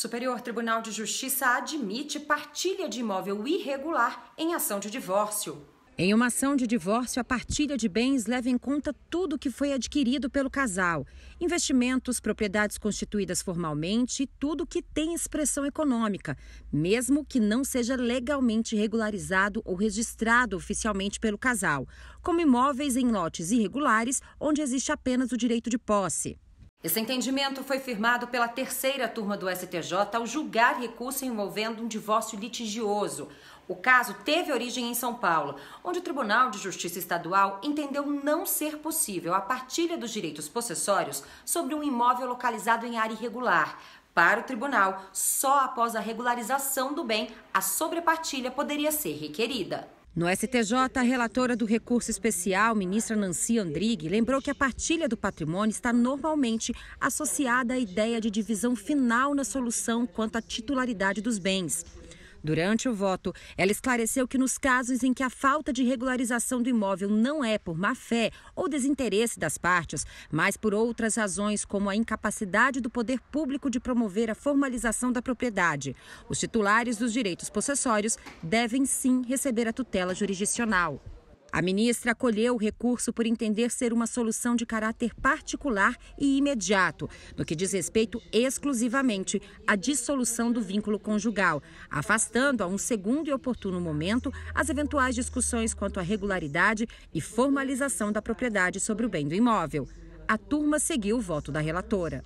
Superior Tribunal de Justiça admite partilha de imóvel irregular em ação de divórcio. Em uma ação de divórcio, a partilha de bens leva em conta tudo que foi adquirido pelo casal: investimentos, propriedades constituídas formalmente e tudo que tem expressão econômica, mesmo que não seja legalmente regularizado ou registrado oficialmente pelo casal, como imóveis em lotes irregulares onde existe apenas o direito de posse. Esse entendimento foi firmado pela terceira turma do STJ ao julgar recurso envolvendo um divórcio litigioso. O caso teve origem em São Paulo, onde o Tribunal de Justiça Estadual entendeu não ser possível a partilha dos direitos possessórios sobre um imóvel localizado em área irregular. Para o tribunal, só após a regularização do bem, a sobrepartilha poderia ser requerida. No STJ, a relatora do recurso especial, ministra Nancy Andrighi, lembrou que a partilha do patrimônio está normalmente associada à ideia de divisão final na solução quanto à titularidade dos bens. Durante o voto, ela esclareceu que nos casos em que a falta de regularização do imóvel não é por má fé ou desinteresse das partes, mas por outras razões, como a incapacidade do poder público de promover a formalização da propriedade, os titulares dos direitos possessórios devem sim receber a tutela jurisdicional. A ministra acolheu o recurso por entender ser uma solução de caráter particular e imediato, no que diz respeito exclusivamente à dissolução do vínculo conjugal, afastando a um segundo e oportuno momento as eventuais discussões quanto à regularidade e formalização da propriedade sobre o bem do imóvel. A turma seguiu o voto da relatora.